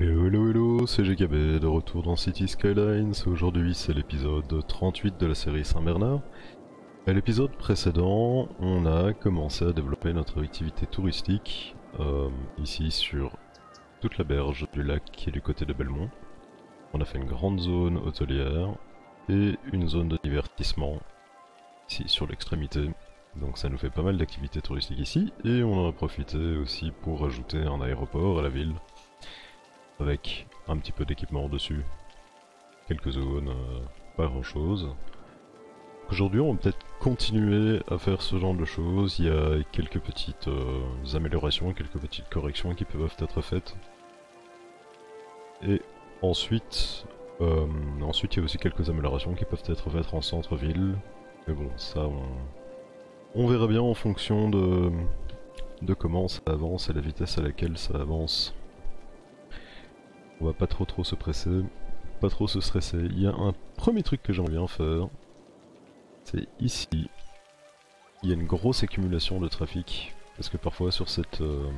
Hello hello, c'est GKB de retour dans City Skylines. Aujourd'hui c'est l'épisode 38 de la série Saint-Bernard. À l'épisode précédent, on a commencé à développer notre activité touristique euh, ici sur toute la berge du lac qui est du côté de Belmont. On a fait une grande zone hôtelière et une zone de divertissement ici sur l'extrémité. Donc ça nous fait pas mal d'activités touristiques ici et on en a profité aussi pour ajouter un aéroport à la ville avec un petit peu d'équipement dessus. Quelques zones, euh, pas grand chose. Aujourd'hui on va peut-être continuer à faire ce genre de choses, il y a quelques petites euh, améliorations, quelques petites corrections qui peuvent être faites. Et ensuite, euh, ensuite il y a aussi quelques améliorations qui peuvent être faites en centre-ville. Mais bon, ça on, verra bien en fonction de, de comment ça avance et la vitesse à laquelle ça avance. On va pas trop trop se presser, pas trop se stresser. Il y a un premier truc que j'aimerais bien faire, c'est ici. Il y a une grosse accumulation de trafic, parce que parfois sur cette, euh,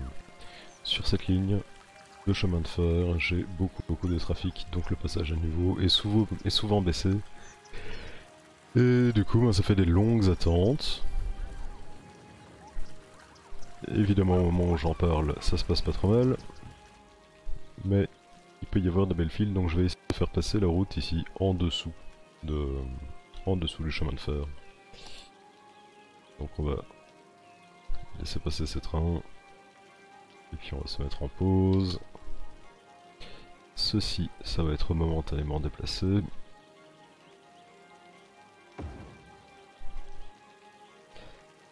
sur cette ligne de chemin de fer, j'ai beaucoup beaucoup de trafic, donc le passage à niveau est souvent, est souvent baissé. Et du coup, ben, ça fait des longues attentes. Évidemment, au moment où j'en parle, ça se passe pas trop mal. Mais il peut y avoir de belles files, donc je vais essayer de faire passer la route ici, en dessous, de, en dessous du chemin de fer. Donc on va laisser passer ces trains, et puis on va se mettre en pause. Ceci, ça va être momentanément déplacé.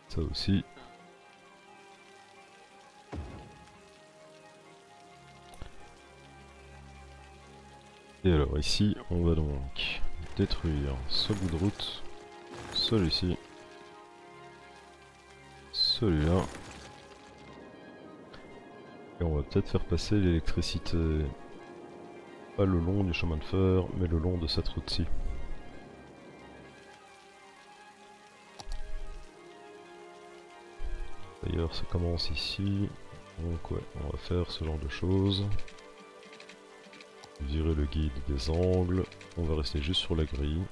Ça aussi, Et alors ici, on va donc détruire ce bout de route, celui-ci, celui-là. Et on va peut-être faire passer l'électricité, pas le long du chemin de fer, mais le long de cette route-ci. D'ailleurs ça commence ici, donc ouais, on va faire ce genre de choses virer le guide des angles, on va rester juste sur la grille.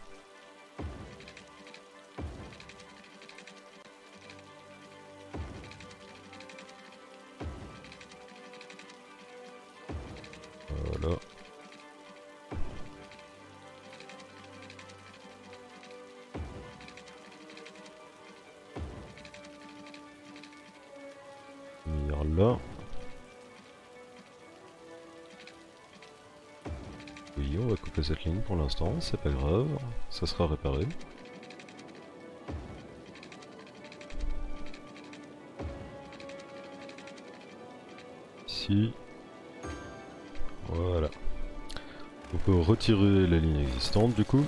C'est pas grave, ça sera réparé. Ici. Voilà. On peut retirer la ligne existante du coup.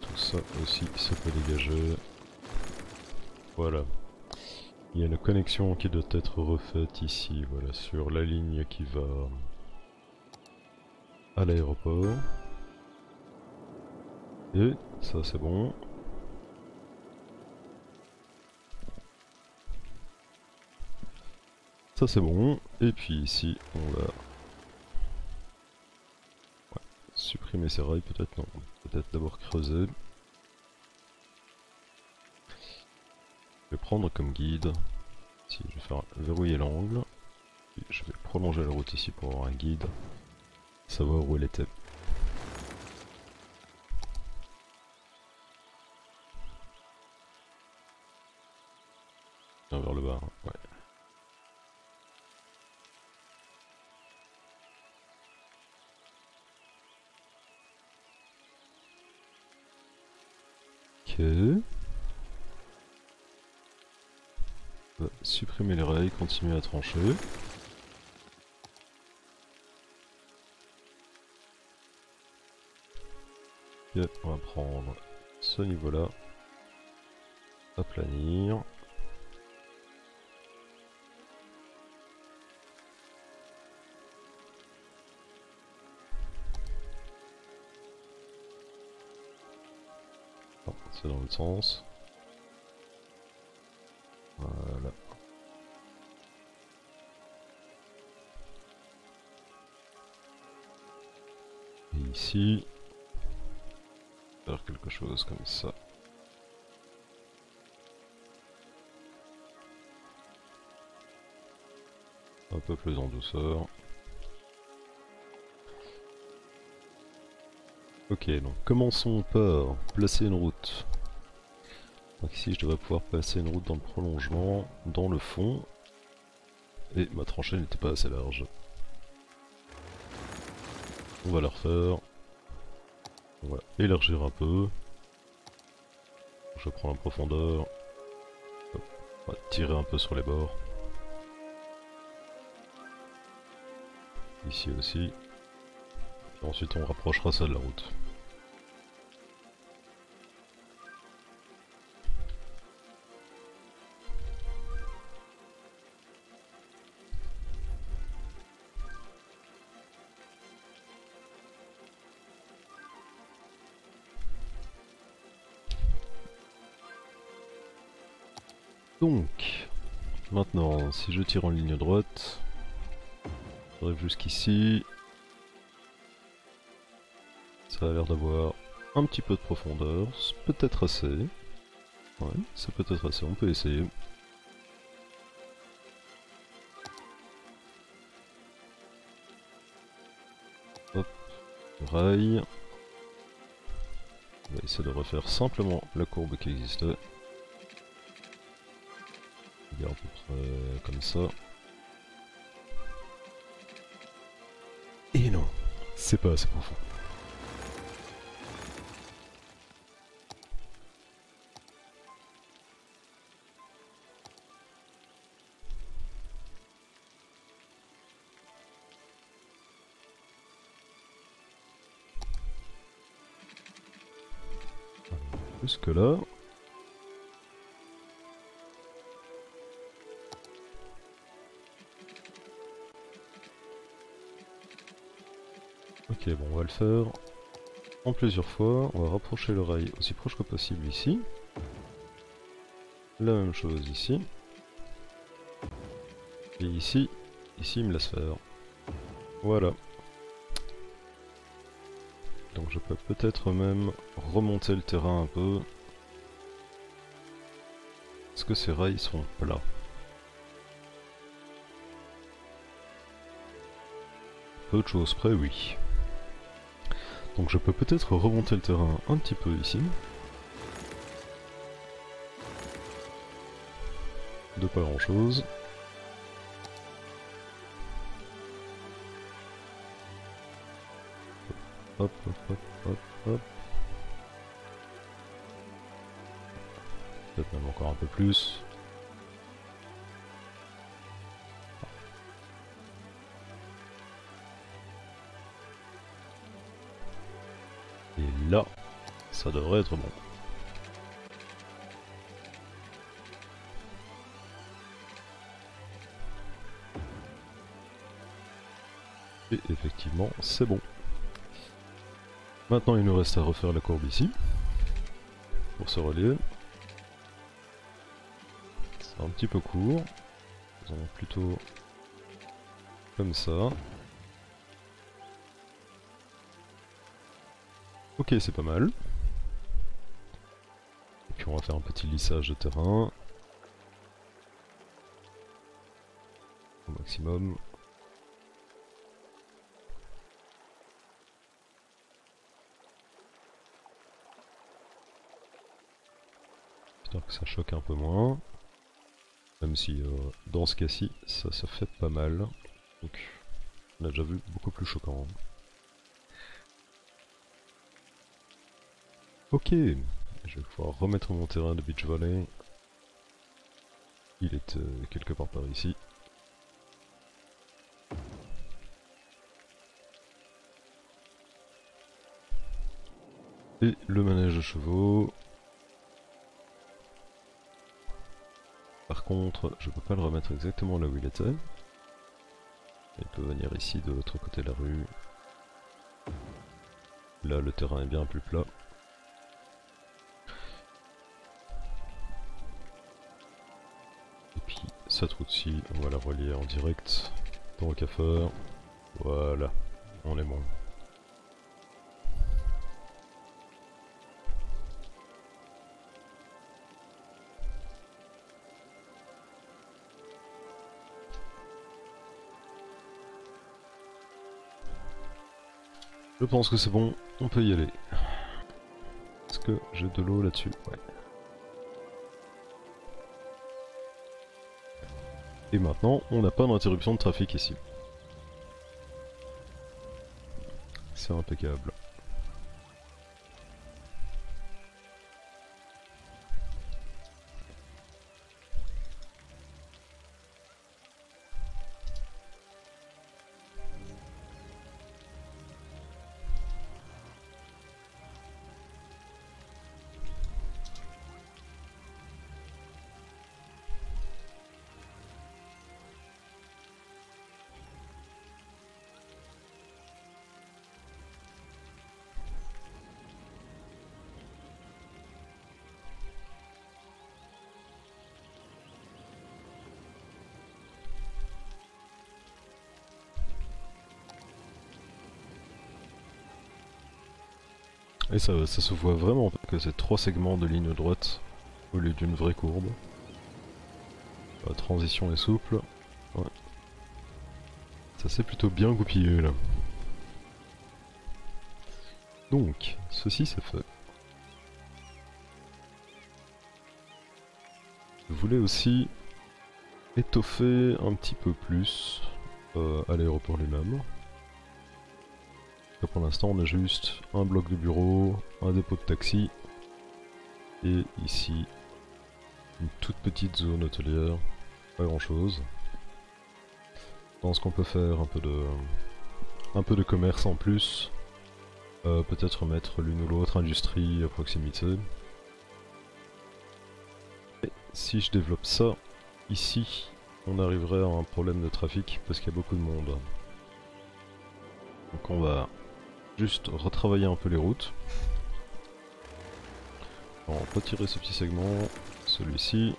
Tout ça aussi, ça peut dégager. Voilà. Il y a une connexion qui doit être refaite ici, voilà, sur la ligne qui va à l'aéroport. Et ça c'est bon. Ça c'est bon. Et puis ici on va supprimer ces rails peut-être non. Peut-être d'abord creuser. Je vais prendre comme guide. Si je vais faire verrouiller l'angle. Je vais prolonger la route ici pour avoir un guide. Savoir où elle était. vers le bas, ouais. supprimer les rails, continuer à trancher. On va prendre ce niveau-là, aplanir. C'est dans l'autre sens. Ici, faire quelque chose comme ça. Un peu plus en douceur. Ok, donc commençons par placer une route. Donc ici je devrais pouvoir passer une route dans le prolongement, dans le fond. Et ma tranchée n'était pas assez large. On va la refaire. On va élargir un peu. Je prends la profondeur. On va tirer un peu sur les bords. Ici aussi. Et ensuite on rapprochera ça de la route. Maintenant, si je tire en ligne droite, j'arrive jusqu'ici. Ça a l'air d'avoir un petit peu de profondeur, peut-être assez. Ouais, c'est peut-être assez, on peut essayer. Hop, rail. On va essayer de refaire simplement la courbe qui existait comme ça. Et non, c'est pas assez profond. Jusque là, Ok, bon, on va le faire en plusieurs fois. On va rapprocher le rail aussi proche que possible ici. La même chose ici. Et ici, ici il me laisse faire. Voilà. Donc je peux peut-être même remonter le terrain un peu. Est-ce que ces rails sont plats? Peu de choses près, oui. Donc je peux peut-être remonter le terrain un petit peu ici. De pas grand chose. Hop, hop, hop, hop, hop. Peut-être même encore un peu plus. Devrait être bon. Et effectivement, c'est bon. Maintenant, il nous reste à refaire la courbe ici, pour se relier. C'est un petit peu court. Faisons plutôt comme ça. Ok, c'est pas mal. Faire un petit lissage de terrain. Au maximum. J'espère que ça choque un peu moins. Même si euh, dans ce cas-ci, ça se fait pas mal. Donc on a déjà vu beaucoup plus choquant. Ok, je vais pouvoir remettre mon terrain de beach volley. Il est euh, quelque part par ici. Et le manège de chevaux. Par contre, je peux pas le remettre exactement là où il était. Il peut venir ici de l'autre côté de la rue. Là, le terrain est bien plus plat. Cette route-ci, on va la relier en direct. Tant qu'à faire. Voilà, on est bon. Je pense que c'est bon, on peut y aller. Est-ce que j'ai de l'eau là-dessus? Ouais. Et maintenant, on n'a pas d'interruption de trafic ici. C'est impeccable. Et ça, ça se voit vraiment que c'est trois segments de ligne droite au lieu d'une vraie courbe. La transition est souple. Ça s'est plutôt bien goupillé là. Donc, ceci c'est fait. Je voulais aussi étoffer un petit peu plus euh, à l'aéroport lui-même pour l'instant on a juste un bloc de bureau, un dépôt de taxi et ici une toute petite zone hôtelière, pas grand chose. Je pense qu'on peut faire un peu de un peu de commerce en plus, euh, peut-être mettre l'une ou l'autre industrie à proximité. Et si je développe ça ici, on arriverait à un problème de trafic parce qu'il y a beaucoup de monde. Donc on va juste retravailler un peu les routes. On retirer ce petit segment, celui-ci.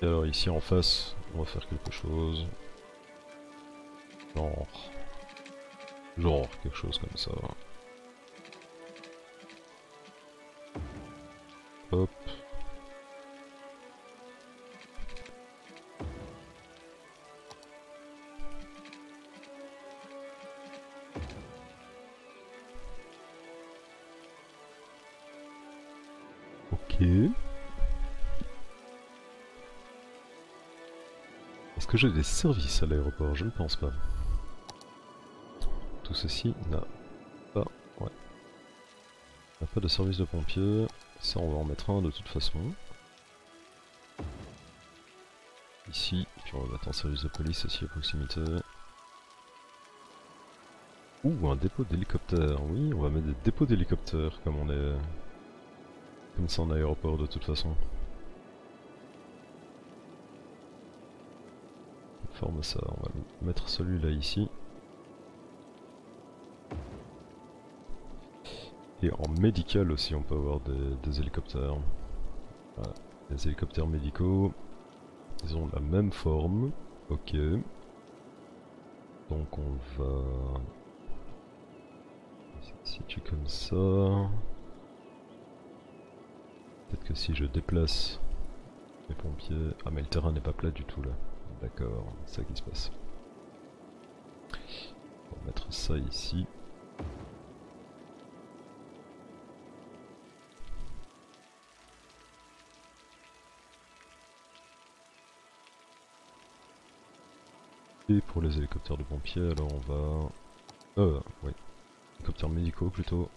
Et alors ici en face, on va faire quelque chose. Genre... Genre quelque chose comme ça. Hop. J'ai des services à l'aéroport Je ne pense pas. Tout ceci n'a pas... Ouais. Pas de service de pompiers. Ça on va en mettre un de toute façon. Ici, puis on va mettre un service de police aussi à proximité. Ouh, un dépôt d'hélicoptère. Oui, on va mettre des dépôts d'hélicoptères comme on est comme ça en aéroport de toute façon. Forme ça, on va mettre celui-là ici. Et en médical aussi on peut avoir des, hélicoptères. des hélicoptères médicaux. Ils ont la même forme. Ok. Donc on va... situer comme ça. Peut-être que si je déplace les pompiers... Ah mais le terrain n'est pas plat du tout là. D'accord, c'est ça qui se passe. On va mettre ça ici. Et pour les hélicoptères de pompiers, alors on va... Euh, oui. Hélicoptères médicaux plutôt.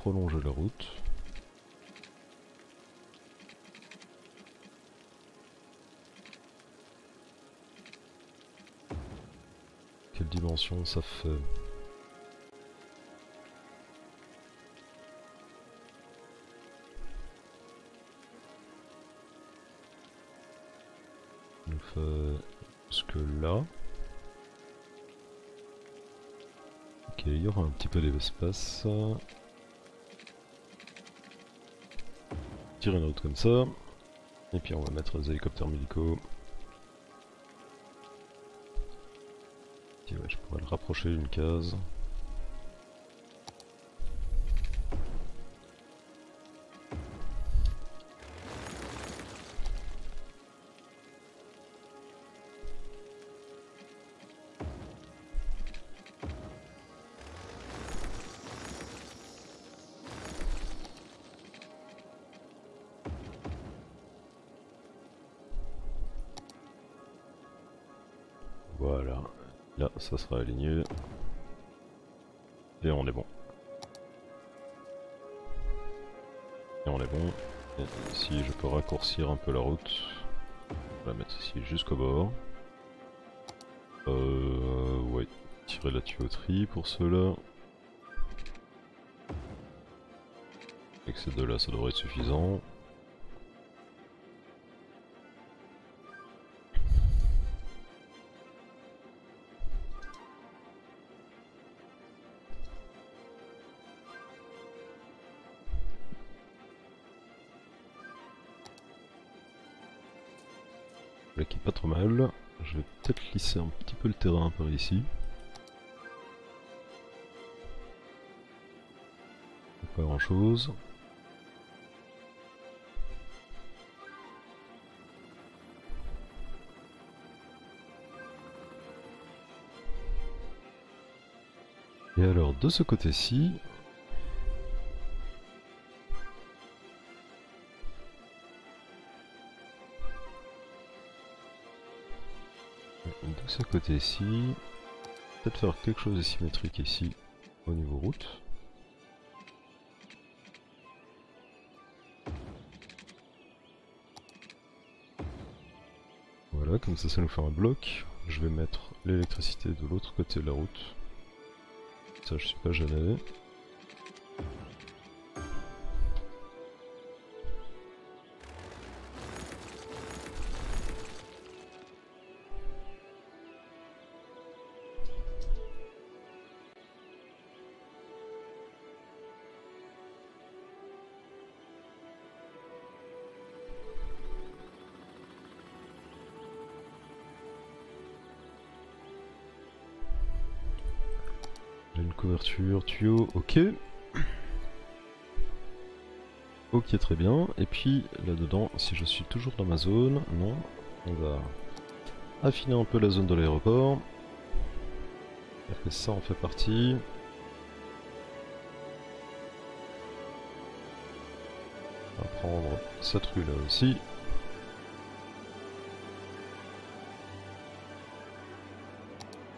prolonge la route. Quelle dimension ça fait nous fait jusque là. Ok, il y aura un petit peu d'espace. Tirer une route comme ça. Et puis on va mettre les hélicoptères médicaux. je pourrais le rapprocher d'une case. Sera aligné. Et on est bon. Et on est bon. Et ici, je peux raccourcir un peu la route. On va la mettre ici jusqu'au bord. Euh, ouais, tirer la tuyauterie pour cela. Que ces deux là, ça devrait être suffisant. Terrain par ici. Pas grand chose. Et alors de ce côté-ci, côté-ci. Peut-être faire quelque chose de symétrique ici au niveau route. Voilà, comme ça, ça nous fait un bloc. Je vais mettre l'électricité de l'autre côté de la route. Ça, je suis pas gêné. Tuyau, ok. Ok, très bien. Et puis là-dedans, si je suis toujours dans ma zone, non, on va affiner un peu la zone de l'aéroport. ça en fait partie. On va prendre cette rue là aussi.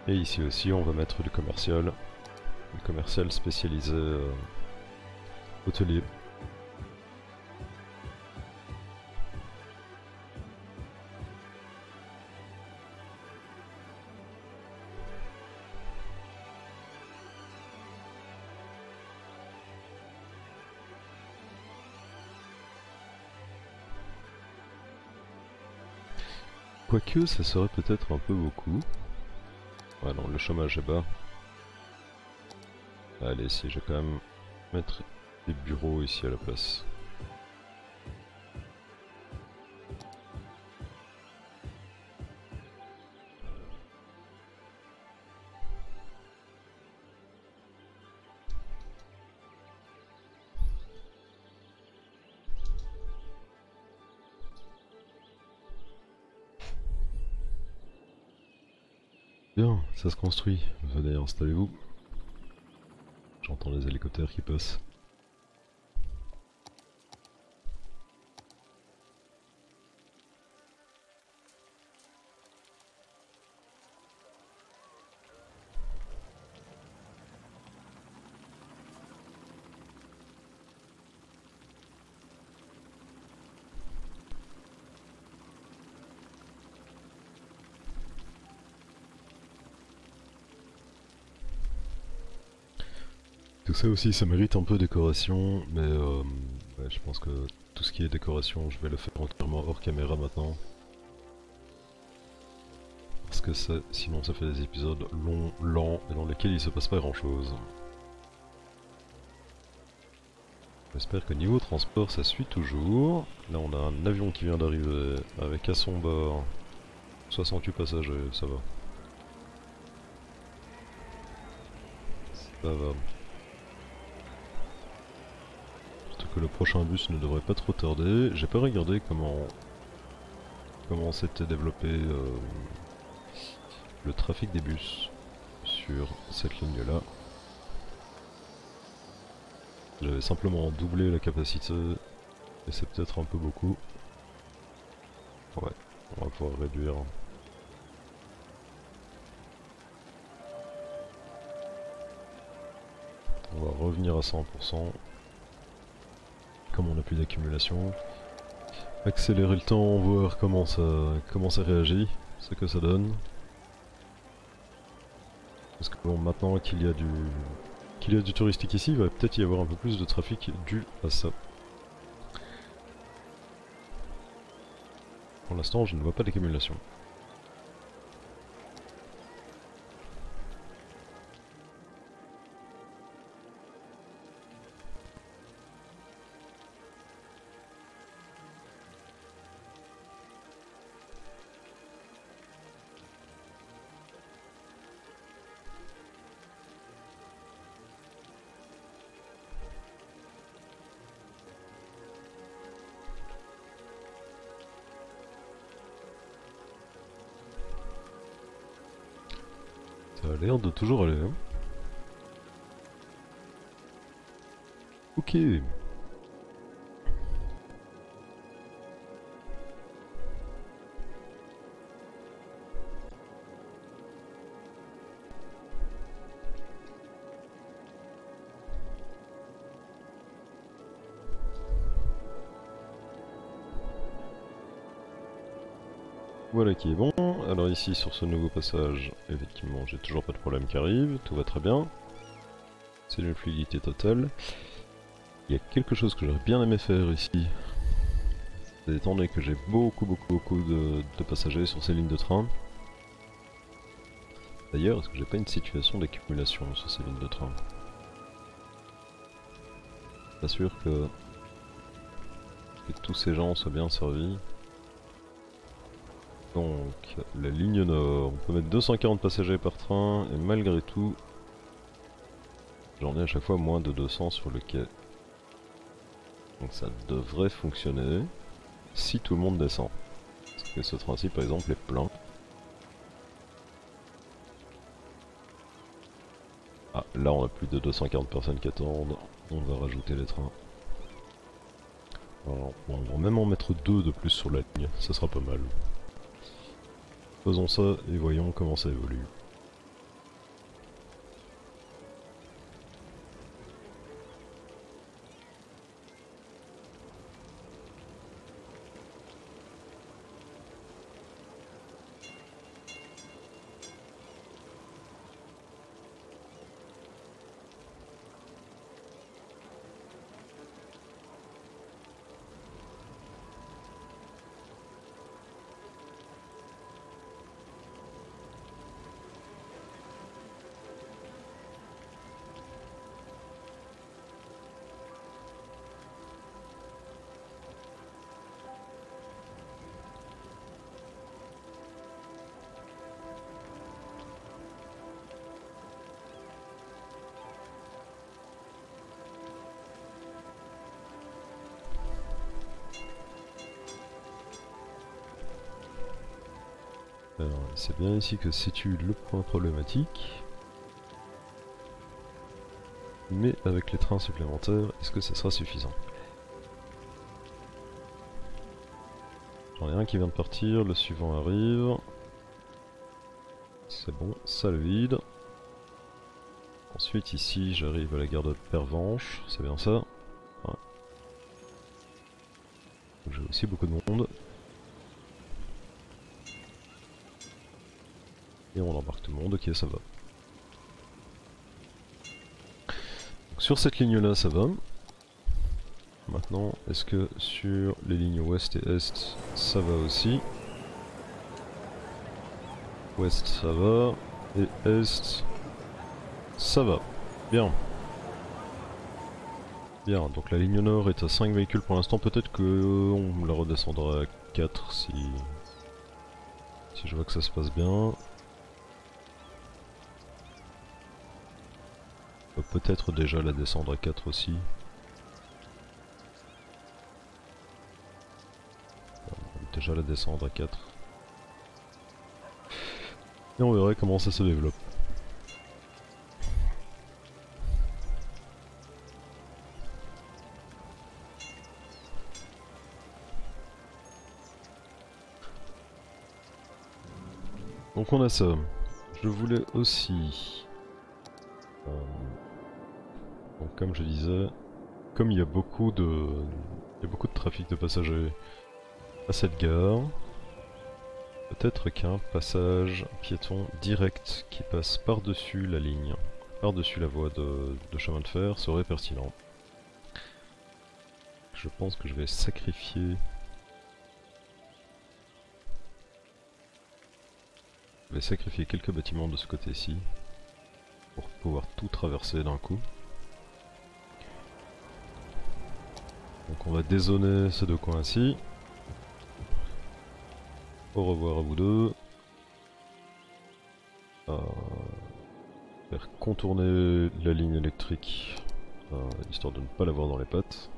Et ici aussi, on va mettre du commercial commercial spécialisé euh, hôtelier. Quoique, ça serait peut-être un peu beaucoup. Ouais non, le chômage est bas. Allez, si je vais quand même mettre des bureaux ici à la place. Bien, ça se construit. Venez, installez-vous. Les hélicoptères qui passent. Ça aussi, ça mérite un peu décoration, mais euh, je pense que tout ce qui est décoration, je vais le faire entièrement hors caméra maintenant. Parce que sinon ça fait des épisodes longs, lents, et dans lesquels il se passe pas grand chose. J'espère que niveau transport ça suit toujours. Là on a un avion qui vient d'arriver avec à son bord 68 passagers, ça va. Ça va. Que le prochain bus ne devrait pas trop tarder. J'ai pas regardé comment comment s'était développé euh, le trafic des bus sur cette ligne là. J'avais simplement doublé la capacité et c'est peut-être un peu beaucoup. Ouais, on va pouvoir réduire. On va revenir à 100% comme on plus d'accumulation. Accélérer le temps, voir comment ça, comment ça réagit, ce que ça donne. Parce que bon, maintenant qu'il y a du qu'il y a du touristique ici, il va peut-être y avoir un peu plus de trafic dû à ça. Pour l'instant, je ne vois pas d'accumulation. Toujours aller. Hein. Ok. Voilà qui est bon. Ici sur ce nouveau passage, effectivement j'ai toujours pas de problème qui arrive, tout va très bien. C'est une fluidité totale. Il y a quelque chose que j'aurais bien aimé faire ici. Étant donné que j'ai beaucoup beaucoup beaucoup de, passagers sur ces lignes de train. D'ailleurs, est-ce que j'ai pas une situation d'accumulation sur ces lignes de train? Pas sûr que tous ces gens soient bien servis. Donc, la ligne nord, on peut mettre 240 passagers par train, et malgré tout, j'en ai à chaque fois moins de 200 sur le quai. Donc ça devrait fonctionner, si tout le monde descend. Parce que ce train-ci, par exemple, est plein. Ah, là on a plus de 240 personnes qui attendent, on va rajouter les trains. Alors, on va même en mettre deux de plus sur la ligne, ça sera pas mal. Faisons ça et voyons comment ça évolue. Bien ici que situe le point problématique. Mais avec les trains supplémentaires, est-ce que ça sera suffisant? J'en ai un qui vient de partir, le suivant arrive. C'est bon, ça le vide. Ensuite ici j'arrive à la gare de Pervenche, c'est bien ça? J'ai aussi beaucoup de monde. On embarque tout le monde, ok ça va. Donc, sur cette ligne là ça va. Maintenant, est-ce que sur les lignes ouest et est ça va aussi? Ouest ça va, et est ça va. Bien. Bien, donc la ligne nord est à 5 véhicules pour l'instant, peut-être qu'on la redescendra à 4 si... si je vois que ça se passe bien. Peut-être déjà la descendre à 4 aussi. Déjà la descendre à 4. Et on verra comment ça se développe. Donc on a ça. Je voulais aussi... comme je disais, comme il y a beaucoup de... Beaucoup de trafic de passagers à cette gare, peut-être qu'un passage piéton direct qui passe par-dessus la ligne, par-dessus la voie de, de chemin de fer serait pertinent. Je pense que je vais sacrifier Je vais sacrifier quelques bâtiments de ce côté-ci pour pouvoir tout traverser d'un coup. Donc on va dézoner ces deux coins-ci. Au revoir à vous deux. Euh, faire contourner la ligne électrique, euh, histoire de ne pas l'avoir dans les pattes.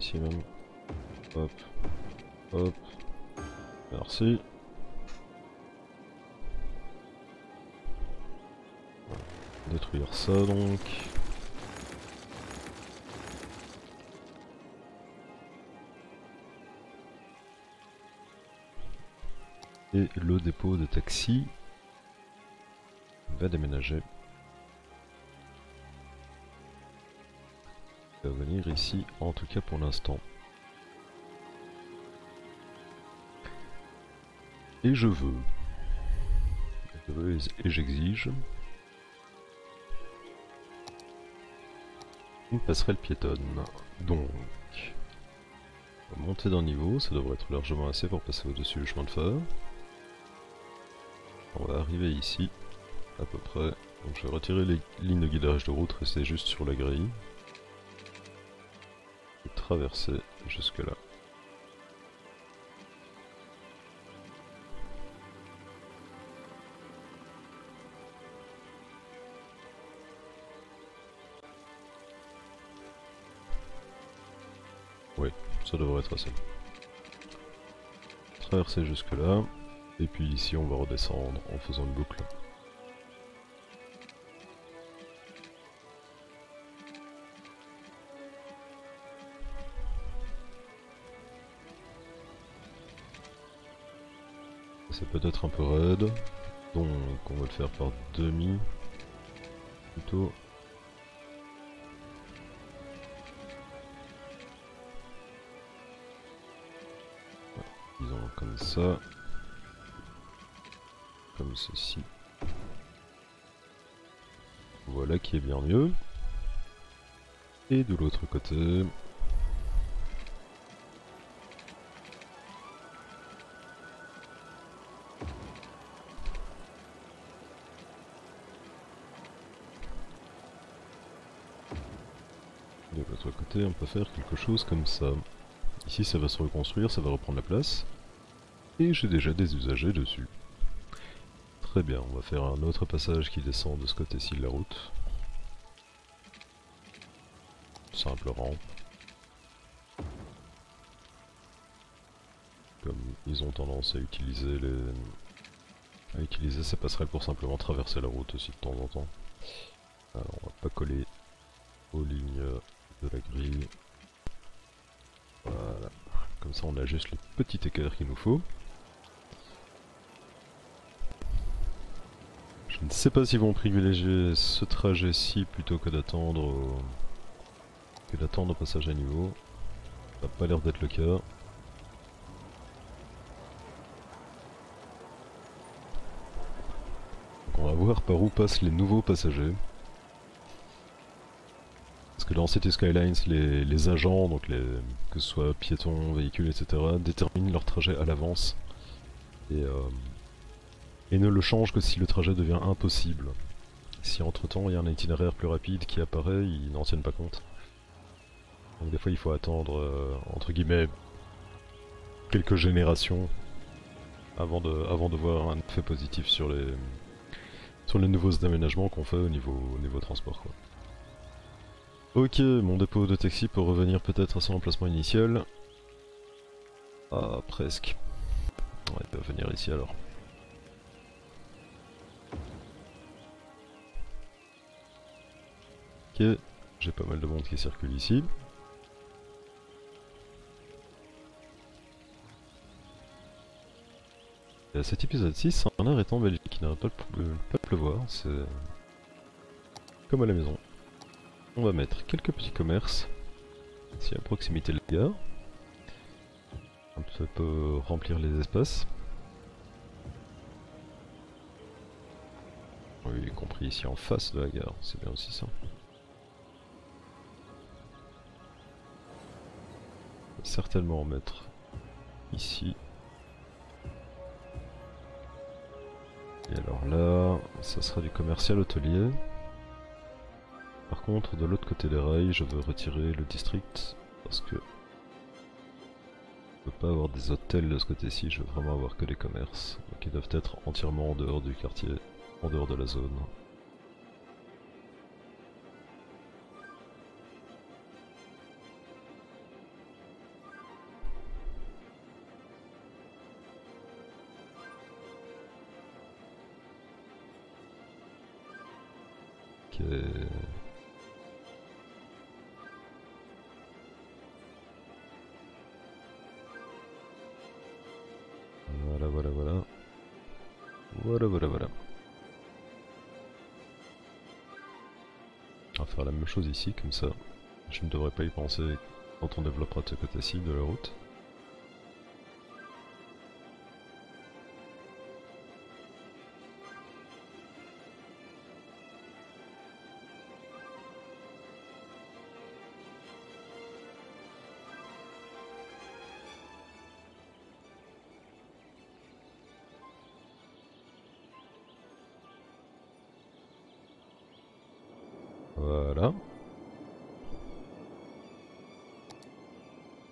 Ici même. Hop. Hop. Merci. Détruire ça donc. Et le dépôt de taxi va déménager. Il va venir ici, en tout cas pour l'instant. Et je veux. Et j'exige. Une passerelle piétonne. Donc. Monter d'un niveau, ça devrait être largement assez pour passer au-dessus du chemin de fer. On va arriver ici, à peu près. Donc je vais retirer les lignes de guidage de route, rester juste sur la grille. Et traverser jusque là. Ça devrait être assez. Traverser jusque là, et puis ici on va redescendre en faisant une boucle. C'est peut-être un peu raide, donc on va le faire par demi plutôt. Comme ceci. Voilà qui est bien mieux. Et de l'autre côté... De l'autre côté, on peut faire quelque chose comme ça. Ici, ça va se reconstruire, ça va reprendre la place. Et j'ai déjà des usagers dessus. Très bien, on va faire un autre passage qui descend de ce côté-ci de la route. Simple rampe. Comme ils ont tendance à utiliser les... à utiliser ces passerelles pour simplement traverser la route aussi de temps en temps. Alors on va pas coller aux lignes de la grille. Voilà. Comme ça on a juste le petit écart qu'il nous faut. Je ne sais pas s'ils vont privilégier ce trajet-ci plutôt que d'attendre que d'attendre au passage à niveau. Ça n'a pas l'air d'être le cas. On va voir par où passent les nouveaux passagers. Parce que dans City Skylines, les, agents, donc que ce soit piétons, véhicules, etc., déterminent leur trajet à l'avance. Et, euh, et ne le changent que si le trajet devient impossible. Si entre temps il y a un itinéraire plus rapide qui apparaît, ils n'en tiennent pas compte. Donc des fois il faut attendre, euh, entre guillemets, quelques générations avant de, voir un effet positif sur les, sur les nouveaux aménagements qu'on fait au niveau, au niveau transport. Quoi. Ok, mon dépôt de taxi peut revenir peut-être à son emplacement initial. Ah, presque. On va venir ici alors. Ok, j'ai pas mal de monde qui circule ici. Et à cet épisode 6, un air est en Belgique, il n'arrête pas de pleuvoir, c'est comme à la maison. On va mettre quelques petits commerces ici à proximité de la gare. Ça peut remplir les espaces. Oui, y compris ici en face de la gare, c'est bien aussi ça. Certainement en mettre ici. Et alors là, ça sera du commercial hôtelier. Par contre, de l'autre côté des rails, je veux retirer le district parce que je veux pas avoir des hôtels de ce côté-ci, je veux vraiment avoir que des commerces. qui doivent être entièrement en dehors du quartier, en dehors de la zone. Voilà, voilà, voilà. Voilà, voilà, voilà. On va faire la même chose ici, comme ça. Je ne devrais pas y penser quand on développera de ce côté-ci de la route.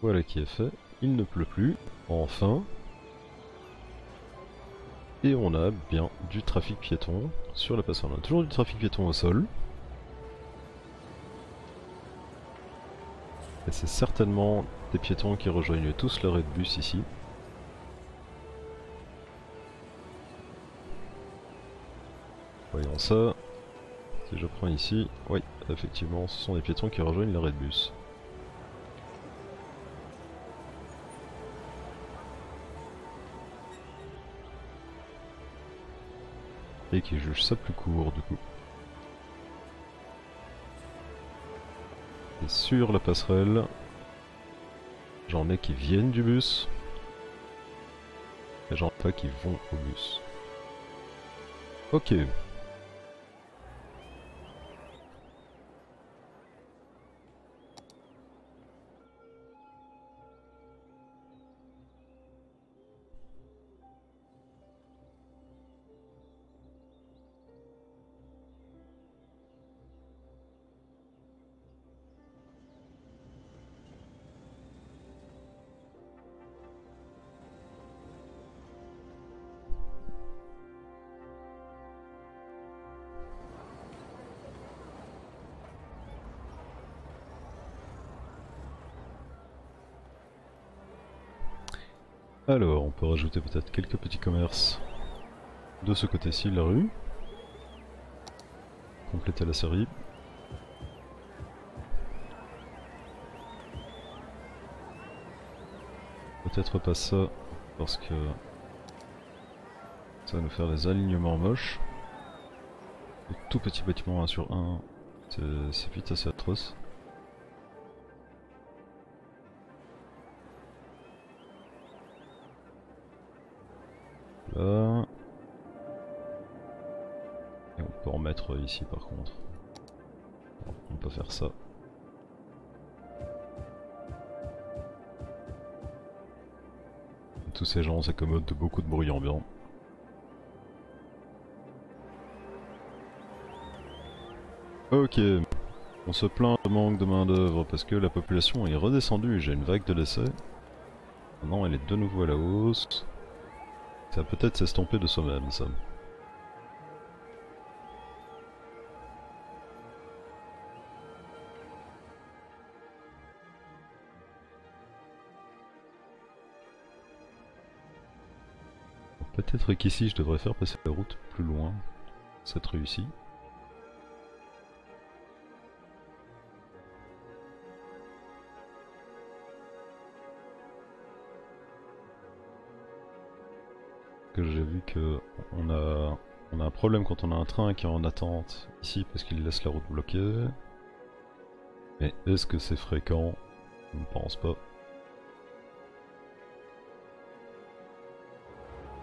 Voilà qui est fait. Il ne pleut plus. Enfin. Et on a bien du trafic piéton sur la passerelle. On a toujours du trafic piéton au sol. Et c'est certainement des piétons qui rejoignent tous l'arrêt de bus ici. Voyons ça. Si je prends ici, oui, effectivement, ce sont des piétons qui rejoignent l'arrêt de bus. Et qui jugent ça plus court du coup. Et sur la passerelle, j'en ai qui viennent du bus, et j'en ai pas qui vont au bus. Ok. Alors, on peut rajouter peut-être quelques petits commerces de ce côté-ci de la rue. Compléter la série. Peut-être pas ça, parce que ça va nous faire des alignements moches. tout petit bâtiment 1 sur 1, c'est vite assez atroce. Là. peut en mettre ici par contre. On peut faire ça. Tous ces gens s'accommodent de beaucoup de bruit ambiant. Ok, on se plaint de manque de main d'œuvre parce que la population est redescendue, j'ai une vague de décès. Maintenant elle est de nouveau à la hausse. Ça va peut-être s'estomper de soi-même ça. Peut-être qu'ici je devrais faire passer la route plus loin, cette rue que j'ai vu que on a, on a un problème quand on a un train qui est en attente ici parce qu'il laisse la route bloquée. Mais est-ce que c'est fréquent? Je ne pense pas.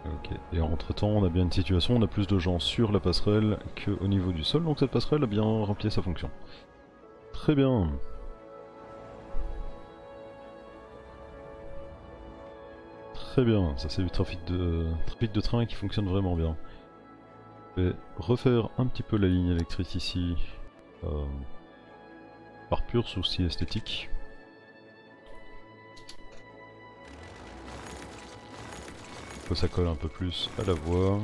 Ok, et entre temps on a bien une situation, on a plus de gens sur la passerelle qu'au niveau du sol, donc cette passerelle a bien rempli sa fonction. Très bien. Très bien, ça c'est du trafic de, trafic train qui fonctionne vraiment bien. Je vais refaire un petit peu la ligne électrique ici, euh, par pur souci esthétique. Que ça colle un peu plus à la voie.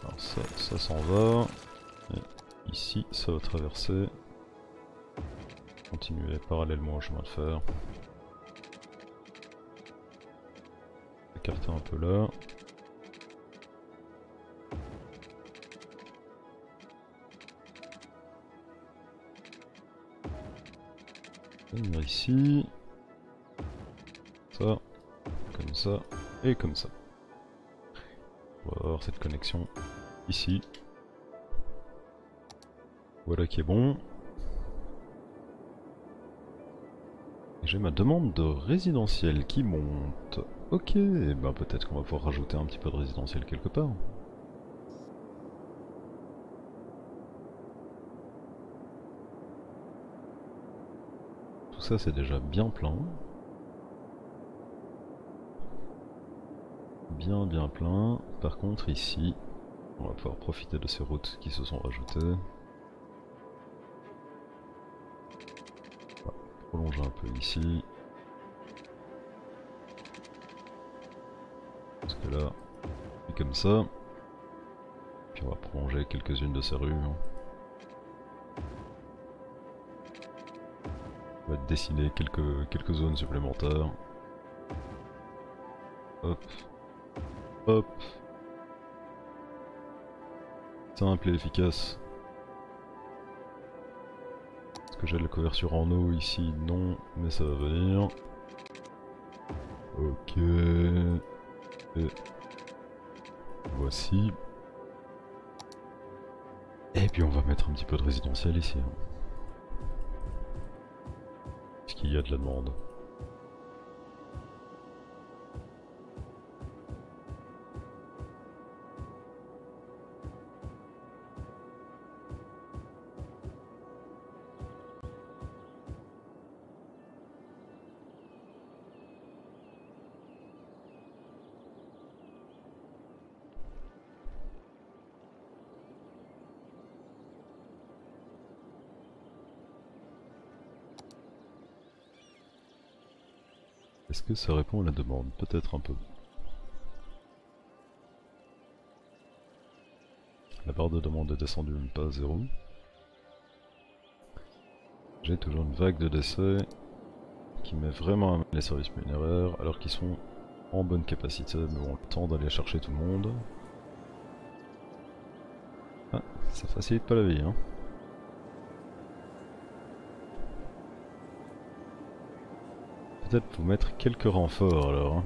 Alors ça, s'en va. Ici, ça va traverser continuer parallèlement au chemin de fer. Écarter un peu là. Venir ici. Ça, comme ça, et comme ça. On va avoir cette connexion ici. Voilà qui est bon. J'ai ma demande de résidentiel qui monte. Ok, ben peut-être qu'on va pouvoir rajouter un petit peu de résidentiel quelque part. Tout ça c'est déjà bien plein. Bien bien plein. Par contre ici, on va pouvoir profiter de ces routes qui se sont rajoutées. Prolonger un peu ici. Parce que là, comme ça. Puis on va prolonger quelques-unes de ces rues. Hein. On va dessiner quelques, quelques zones supplémentaires. Hop. Hop. Simple et efficace que j'ai la couverture en eau ici Non, mais ça va venir. Ok. Et voici. Et puis on va mettre un petit peu de résidentiel ici. Hein. Est-ce qu'il y a de la demande Est-ce que ça répond à la demande? Peut-être un peu. La barre de demande est descendue même pas à zéro. J'ai toujours une vague de décès qui met vraiment à les services minéraires alors qu'ils sont en bonne capacité mais ont le temps d'aller chercher tout le monde. Ah, ça facilite pas la vie hein. Peut-être vous mettre quelques renforts alors. Hein.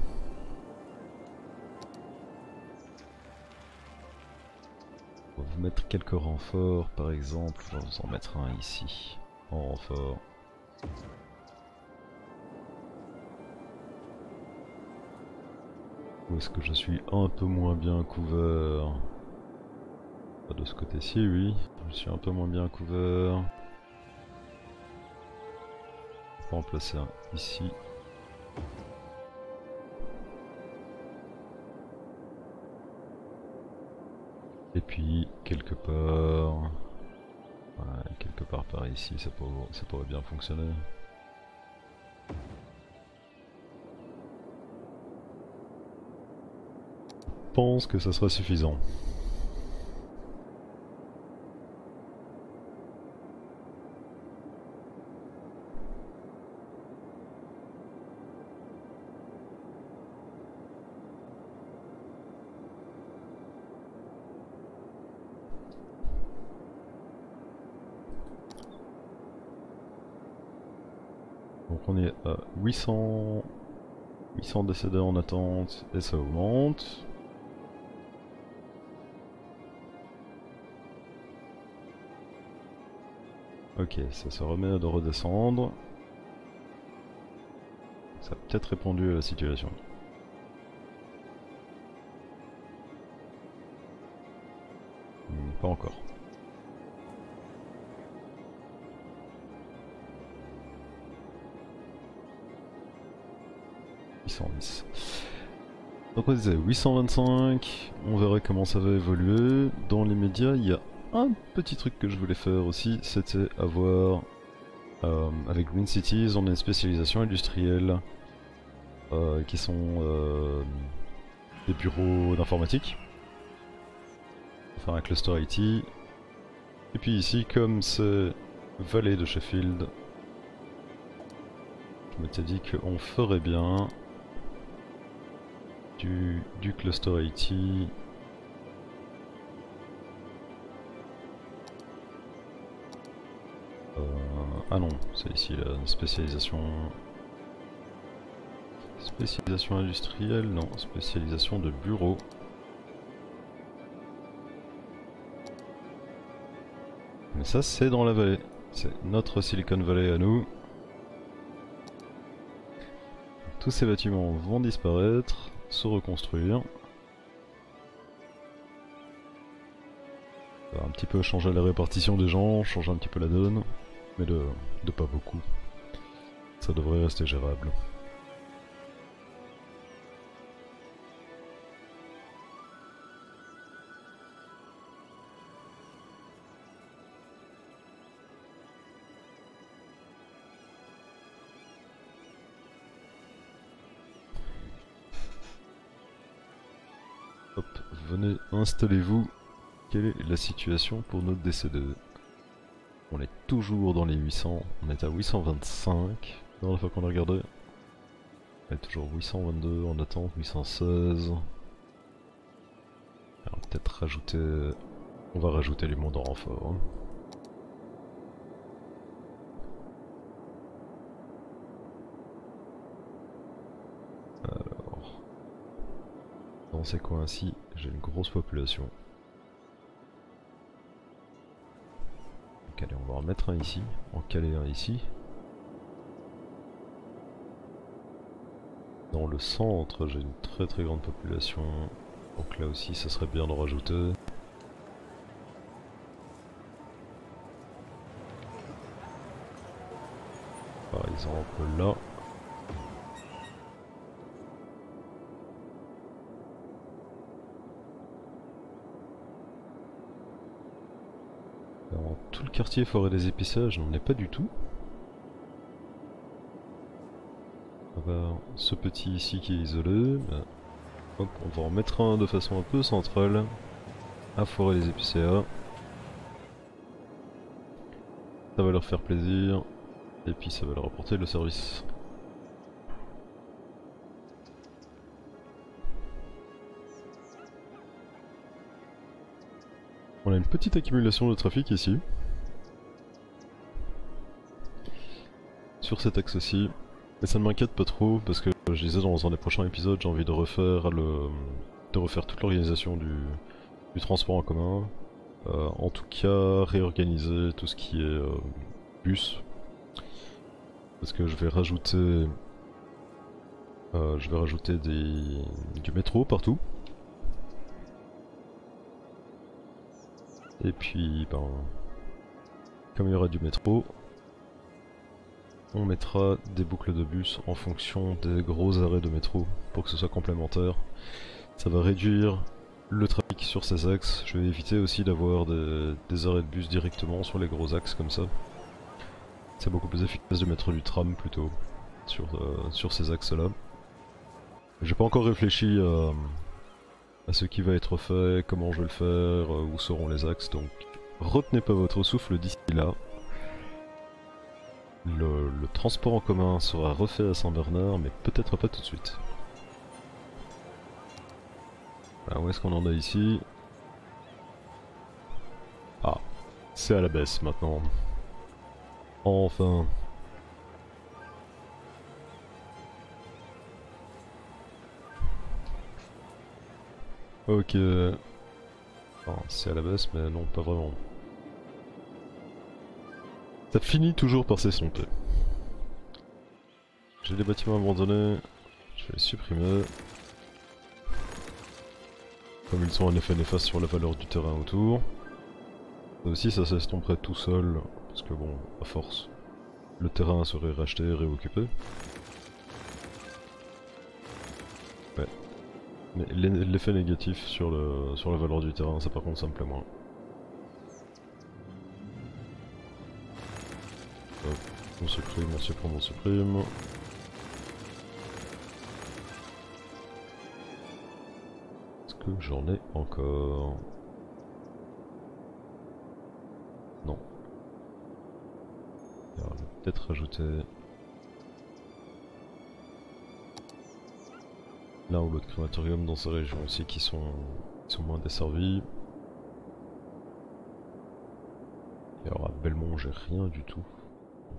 On va vous mettre quelques renforts par exemple, on va vous en mettre un ici, en renfort. Ou est-ce que je suis un peu moins bien couvert? De ce côté-ci, oui. Je suis un peu moins bien couvert. On va en un ici. Et puis, quelque part... quelque part par ici, ça pourrait bien fonctionner. pense que ça sera suffisant. On est à 800, 800 décédés en attente et ça augmente. Ok, ça se remet de redescendre. Ça a peut-être répondu à la situation. Hmm, pas encore. Donc on disait 825, on verra comment ça va évoluer. Dans les médias, il y a un petit truc que je voulais faire aussi, c'était avoir... Euh, avec Green Cities, on a une spécialisation industrielle euh, qui sont euh, des bureaux d'informatique. Enfin un cluster IT. Et puis ici, comme c'est vallée de Sheffield, je m'étais dit qu'on ferait bien du, cluster IT Ah non, c'est ici la spécialisation... Spécialisation industrielle, non, spécialisation de bureau. Mais ça c'est dans la vallée, c'est notre Silicon Valley à nous. Tous ces bâtiments vont disparaître, se reconstruire. Ça un petit peu changer la répartition des gens, changer un petit peu la donne mais de, de pas beaucoup. Ça devrait rester gérable. Installez-vous. Quelle est la situation pour notre décédé? On est toujours dans les 800, on est à 825 dans la fois qu'on a regardé. On est toujours 822 en attente, 816. Alors peut-être rajouter... On va rajouter les mondes en renfort. Hein. Dans ces coins-ci, j'ai une grosse population. allez, on va en mettre un ici, en caler un ici. Dans le centre, j'ai une très très grande population, donc là aussi ça serait bien de rajouter. Par exemple là. Quartier forêt des épissages, n'en est pas du tout. ce petit ici qui est isolé, ben, on va en mettre un de façon un peu centrale à forêt des épicéas. Ça va leur faire plaisir, et puis ça va leur apporter le service. On a une petite accumulation de trafic ici. Sur cet axe-ci. Mais ça ne m'inquiète pas trop parce que je disais dans un des prochains épisodes, j'ai envie de refaire le, refaire toute l'organisation du, transport en commun. Euh, en tout cas, réorganiser tout ce qui est euh, bus. Parce que je vais rajouter Euh, je vais rajouter du métro partout. Et puis, ben, comme il y aura du métro, on mettra des boucles de bus en fonction des gros arrêts de métro pour que ce soit complémentaire. Ça va réduire le trafic sur ces axes. Je vais éviter aussi d'avoir des, arrêts de bus directement sur les gros axes comme ça. C'est beaucoup plus efficace de mettre du tram plutôt sur, euh, ces axes-là. J'ai pas encore réfléchi à, ce qui va être fait, comment je vais le faire, euh, où seront les axes, donc retenez pas votre souffle d'ici là. Le, transport en commun sera refait à Saint-Bernard, mais peut-être pas tout de suite. Alors où est-ce qu'on en a ici? Ah, c'est à la baisse maintenant. Enfin. Ok. c'est à la baisse, mais non, pas vraiment. Ça finit toujours par s'estomper. J'ai des bâtiments abandonnés, je vais les supprimer. Comme ils sont en effet néfastes sur la valeur du terrain autour. Ça aussi ça s'estomperait tout seul, parce que bon, à force, le terrain serait racheté, réoccupé. Mais l'effet négatif sur, le, sur la valeur du terrain, ça par contre ça me plaît moins. On supprime, on supprime, on supprime. Est-ce que j'en ai encore? Non. Peut-être rajouter l'un ou l'autre crématorium dans ces régions aussi qui sont, sont moins desservies. Et alors à Belmont j'ai rien du tout,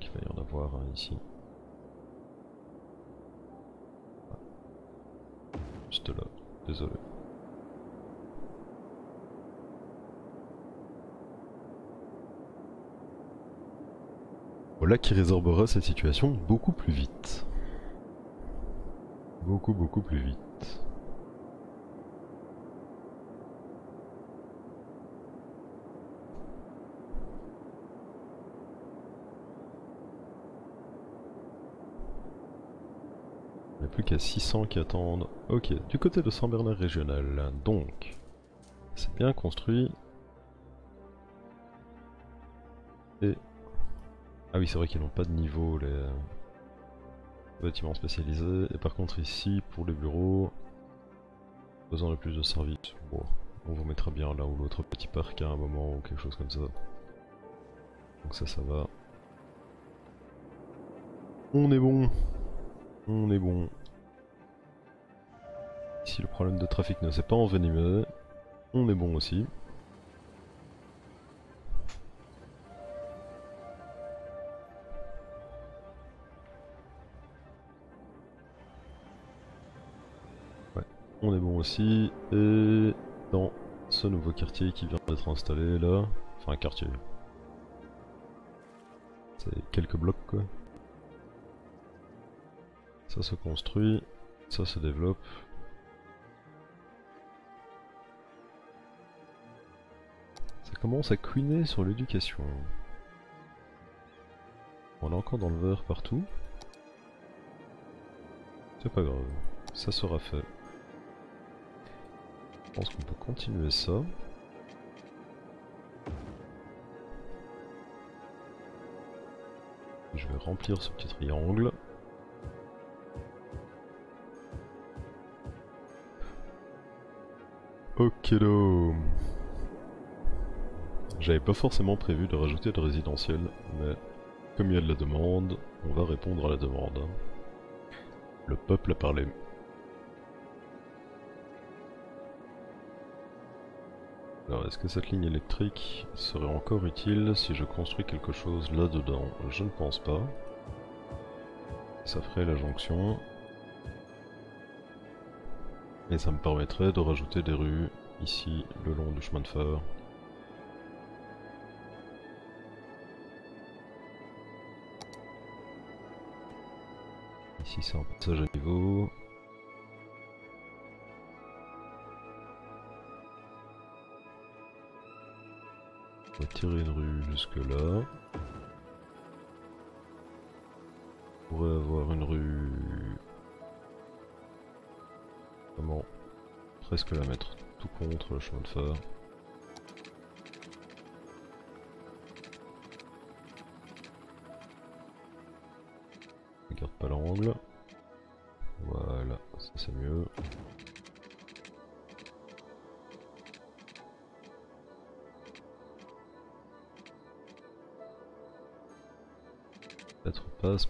donc il va y en avoir un ici. Juste là, désolé. Voilà qui résorbera cette situation beaucoup plus vite. Beaucoup beaucoup plus vite. Plus qu'à 600 qui attendent. Ok, du côté de Saint-Bernard régional, donc, c'est bien construit. Et... Ah oui, c'est vrai qu'ils n'ont pas de niveau, les bâtiments spécialisés. Et par contre ici, pour les bureaux, besoin de plus de services. Bon, on vous mettra bien l'un ou l'autre petit parc à un moment ou quelque chose comme ça. Donc ça, ça va. On est bon. On est bon. Ici le problème de trafic ne s'est pas envenimé, on est bon aussi. Ouais, on est bon aussi. Et dans ce nouveau quartier qui vient d'être installé là, enfin un quartier, c'est quelques blocs quoi. Ça se construit, ça se développe. Ça commence à couiner sur l'éducation. On est encore dans le vert partout. C'est pas grave, ça sera fait. Je pense qu'on peut continuer ça. Je vais remplir ce petit triangle. Ok J'avais pas forcément prévu de rajouter de résidentiel, mais comme il y a de la demande, on va répondre à la demande. Le peuple a parlé. Alors est-ce que cette ligne électrique serait encore utile si je construis quelque chose là-dedans? Je ne pense pas. Ça ferait la jonction. Et ça me permettrait de rajouter des rues ici le long du chemin de fer. Ici c'est un passage à niveau. On va tirer une rue jusque là. On pourrait avoir une rue... Comment Presque la mettre contre le chemin de fer. Regarde pas l'angle. Voilà, ça c'est mieux. Peut-être pas à ce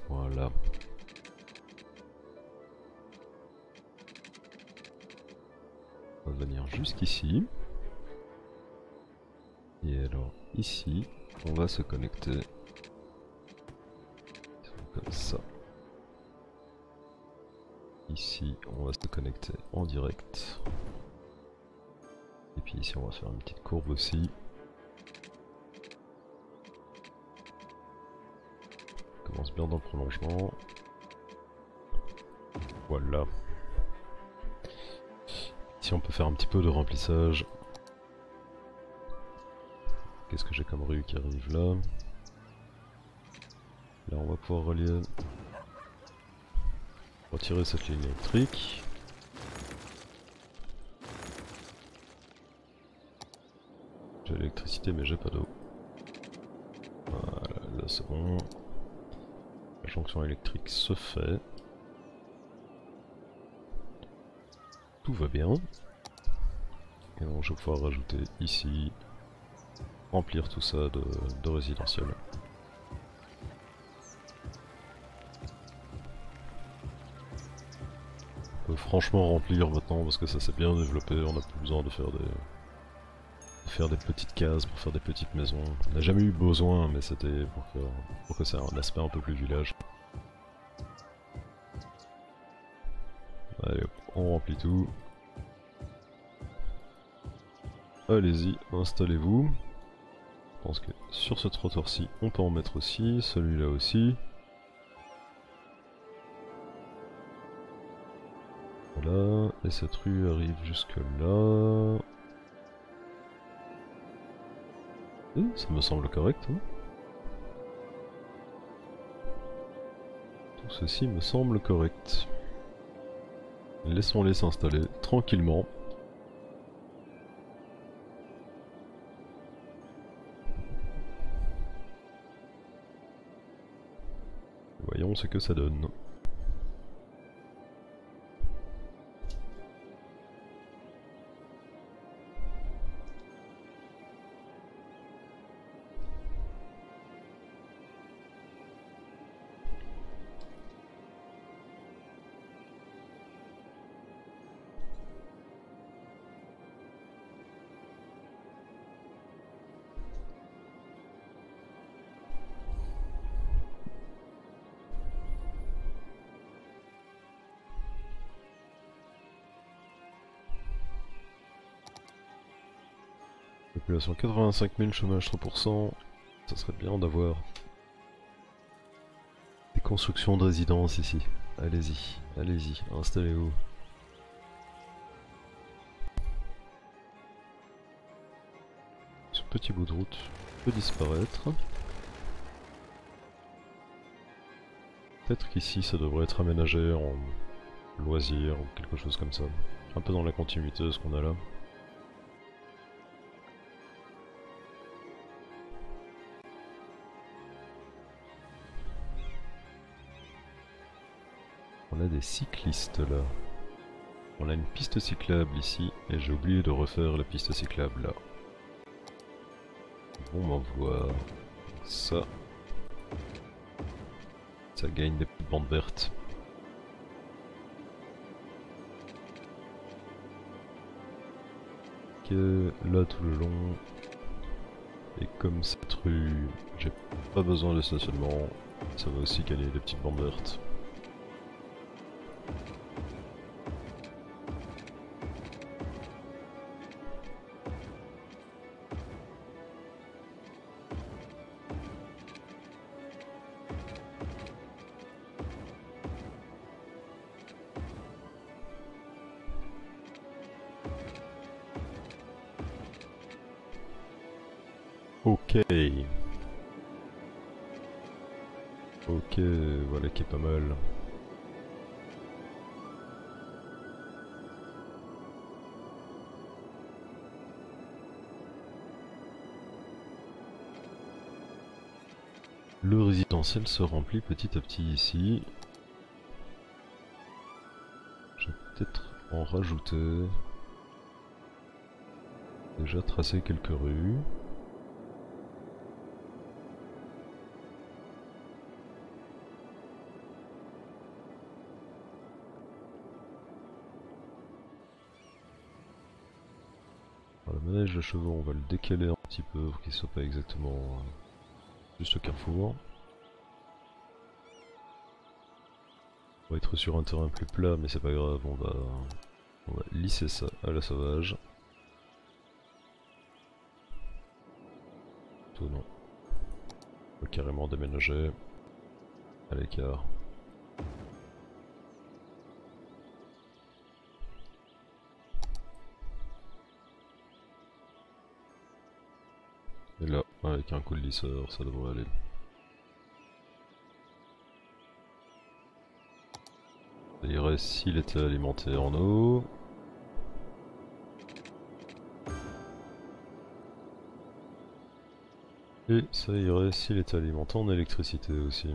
jusqu'ici. Et alors ici, on va se connecter comme ça. Ici, on va se connecter en direct. Et puis ici, on va faire une petite courbe aussi. On commence bien dans le prolongement. Voilà. Ici, on peut faire un petit peu de remplissage. Qu'est-ce que j'ai comme rue qui arrive là? Là, on va pouvoir relier retirer cette ligne électrique. J'ai l'électricité mais j'ai pas d'eau. Voilà, là c'est bon. La jonction électrique se fait. Va bien. Et donc je vais pouvoir rajouter ici, remplir tout ça de, de résidentiel. franchement remplir maintenant parce que ça s'est bien développé, on n'a plus besoin de faire des faire des petites cases pour faire des petites maisons. On n'a jamais eu besoin mais c'était pour que, pour que ça ait un aspect un peu plus village. Allez-y, installez-vous. Je pense que sur ce trottoir-ci, on peut en mettre aussi, celui-là aussi. et cette rue arrive jusque là. ça me semble correct. Hein. Tout ceci me semble correct. Laissons-les s'installer tranquillement. Voyons ce que ça donne. Population 85 000, chômage 100%. Ça serait bien d'avoir des constructions de résidences ici. Allez-y, allez-y, installez-vous. Ce petit bout de route peut disparaître. Peut-être qu'ici ça devrait être aménagé en loisir ou quelque chose comme ça. Un peu dans la continuité de ce qu'on a là. On a des cyclistes là. On a une piste cyclable ici et j'ai oublié de refaire la piste cyclable là. Bon ben voilà. Ça. Ça gagne des petites bandes vertes. Ok, là tout le long. Et comme cette rue, j'ai pas besoin de stationnement, ça va aussi gagner des petites bandes vertes. Résidentiel se remplit petit à petit ici. Je vais peut-être en rajouter. Déjà tracer quelques rues. le manège de chevaux, on va le décaler un petit peu pour qu'il soit pas exactement euh, juste le carrefour. On va être sur un terrain plus plat, mais c'est pas grave, on va, lisser ça à la sauvage. Tout non. On va carrément déménager à l'écart. Et là, avec un coup de lisseur, ça devrait aller. Ça irait s'il était alimenté en eau. Et ça irait s'il était alimenté en électricité aussi.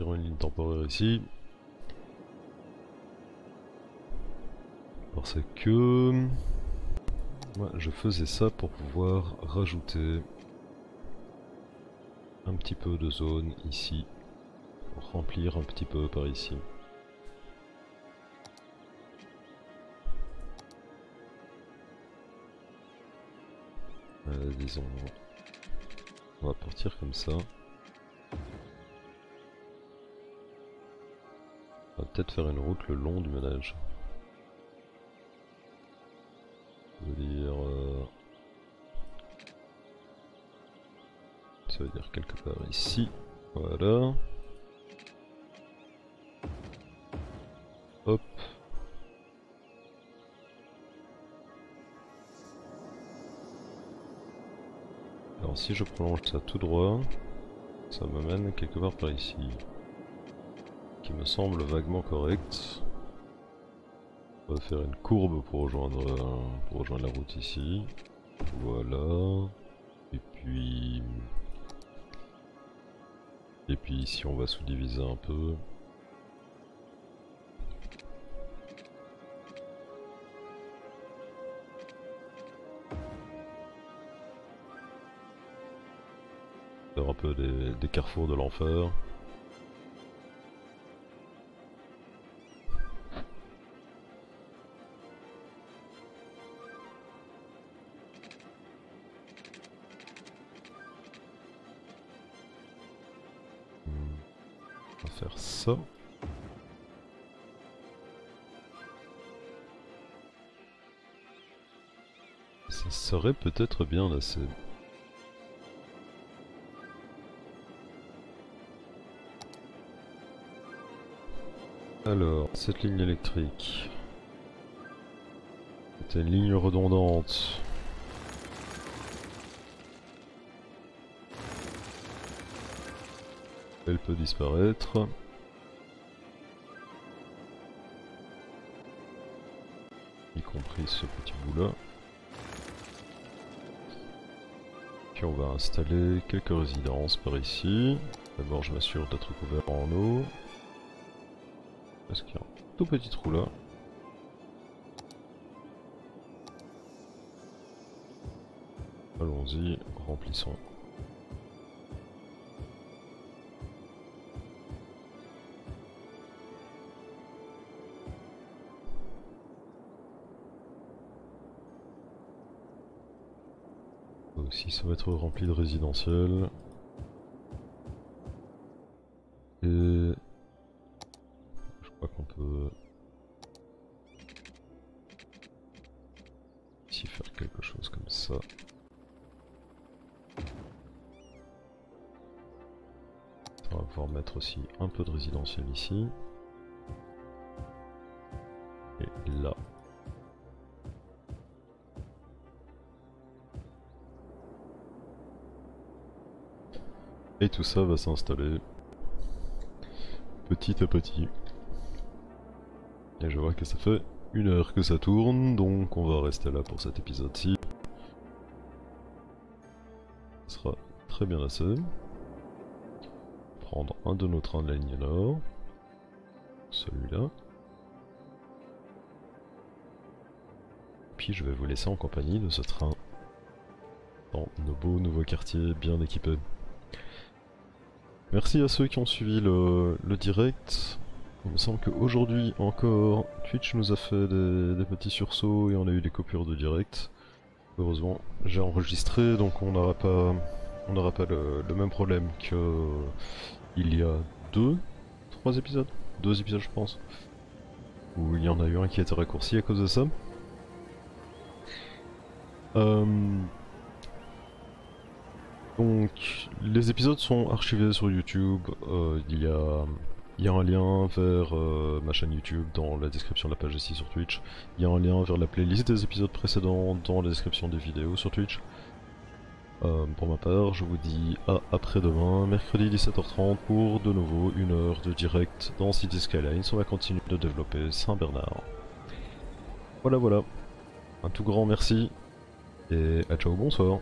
une ligne temporaire ici. Parce que... Je faisais ça pour pouvoir rajouter un petit peu de zone ici, remplir un petit peu par ici. Euh, disons, on va partir comme ça. On va peut-être faire une route le long du ménage. dire... Euh, ça veut dire quelque part ici. Voilà. Si je prolonge ça tout droit, ça m'amène quelque part par ici. Qui me semble vaguement correct. On va faire une courbe pour rejoindre, pour rejoindre la route ici. Voilà. Et puis... Et puis ici on va sous-diviser un peu. Des, des carrefours de l'enfer. ça. Ça serait peut-être bien assez. Alors, cette ligne électrique. C'était une ligne redondante. Elle peut disparaître. compris ce petit bout là. Puis on va installer quelques résidences par ici. D'abord je m'assure d'être couvert en eau. Est-ce qu'il y a un tout petit trou là Allons-y, remplissons. aussi ça va être rempli de résidentiel. celui-ci. Et là. Et tout ça va s'installer petit à petit. Et je vois que ça fait une heure que ça tourne, donc on va rester là pour cet épisode-ci. Ce sera très bien assez. Prendre un de nos trains de la ligne nord. Celui-là. Puis je vais vous laisser en compagnie de ce train dans nos beaux nouveaux quartiers bien équipés. Merci à ceux qui ont suivi le, direct. Il me semble qu'aujourd'hui encore, Twitch nous a fait des, petits sursauts et on a eu des coupures de direct. Heureusement, j'ai enregistré, donc on n'aura pas, on n'aura pas le, même problème que il y a deux, trois épisodes, deux épisodes je pense, où il y en a eu un qui a été raccourci à cause de ça. Euh, donc, les épisodes sont archivés sur YouTube. Euh, il, y a, il, y a, un lien vers euh, ma chaîne YouTube dans la description de la page ici sur Twitch. Il y a un lien vers la playlist des épisodes précédents dans la description des vidéos sur Twitch. Euh, pour ma part, je vous dis à après-demain, mercredi 17h30 pour de nouveau une heure de direct dans City Skylines. On va continuer de développer Saint-Bernard. Voilà, voilà. Un tout grand merci et à ciao, bonsoir.